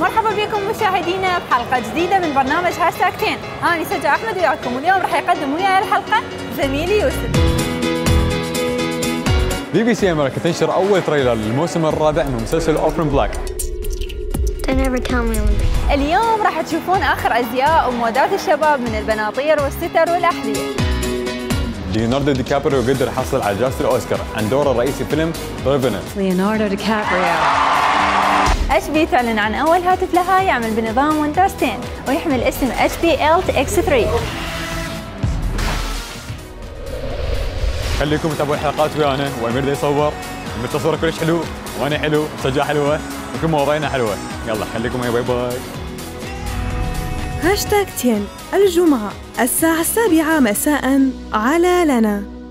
مرحبا بكم مشاهدينا بحلقة جديدة من برنامج هاشتاج 10 أنا سجا أحمد وياكم واليوم راح يقدم وياي الحلقة زميلي يوسف. بي بي سي أمريكا تنشر أول trailer للموسم الرابع من مسلسل Orphan Black. اليوم راح تشوفون آخر أزياء ومودات الشباب من البناطيل والستر والأحذية. ليوناردو دي كابريو قدر يحصل على جائزة الأوسكار عن دوره الرئيسي فيلم Revenant Leonardo DiCaprio. HP تعلن عن أول هاتف لها يعمل بنظام Windows 10 ويحمل اسم HP Elite x3 خليكم تتابعوا الحلقات ويانا وأمير دا يصور. أمير كلش حلو وأنا حلو سجاة حلوة وكل مواضيعنا حلوة. يلا خليكم ويا باي باي. هاشتاج 10 الجمعة الساعة السابعة مساء على لنا.